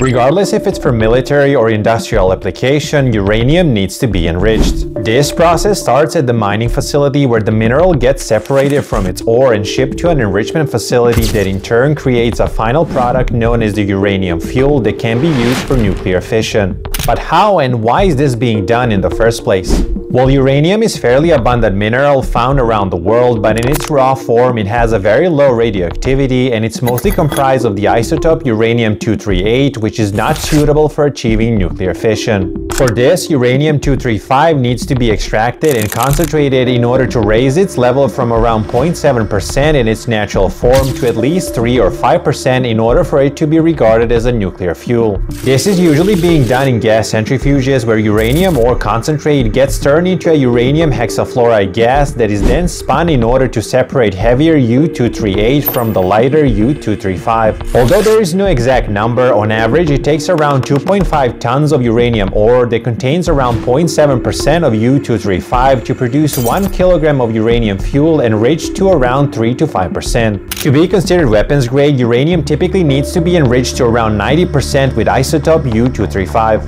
Regardless if it's for military or industrial application, uranium needs to be enriched. This process starts at the mining facility where the mineral gets separated from its ore and shipped to an enrichment facility that in turn creates a final product known as the uranium fuel that can be used for nuclear fission. But how and why is this being done in the first place? Well, uranium is fairly abundant mineral found around the world, but in its raw form it has a very low radioactivity and it's mostly comprised of the isotope uranium-238, which is not suitable for achieving nuclear fission. For this, uranium-235 needs to be extracted and concentrated in order to raise its level from around 0.7% in its natural form to at least 3 or 5% in order for it to be regarded as a nuclear fuel. This is usually being done in gas centrifuges where uranium ore concentrate gets turned into a uranium hexafluoride gas that is then spun in order to separate heavier U-238 from the lighter U-235. Although there is no exact number, on average it takes around 2.5 tons of uranium ore that contains around 0.7% of U-235 to produce 1 kilogram of uranium fuel enriched to around 3 to 5%. To be considered weapons grade, uranium typically needs to be enriched to around 90% with isotope U-235.